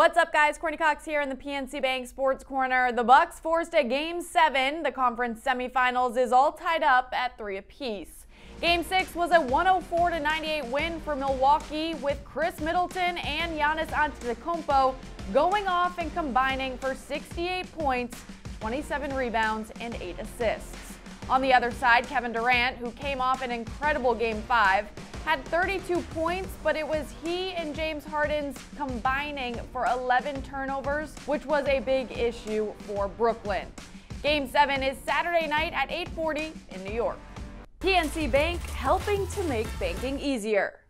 What's up, guys? Courtney Cox here in the PNC Bank Sports Corner. The Bucks forced a Game 7. The conference semifinals is all tied up at three apiece. Game 6 was a 104-98 win for Milwaukee with Khris Middleton and Giannis Antetokounmpo going off and combining for 68 points, 27 rebounds, and 8 assists. On the other side, Kevin Durant, who came off an incredible Game 5, had 32 points, but it was he and James Harden's combining for 11 turnovers, which was a big issue for Brooklyn. Game 7 is Saturday night at 8:40 in New York. PNC Bank helping to make banking easier.